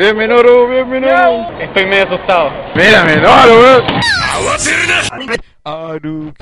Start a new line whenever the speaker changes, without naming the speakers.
Bien, Minoru, bien, Minoru.
Estoy medio asustado.
Mira, Minoru, weón.
Aru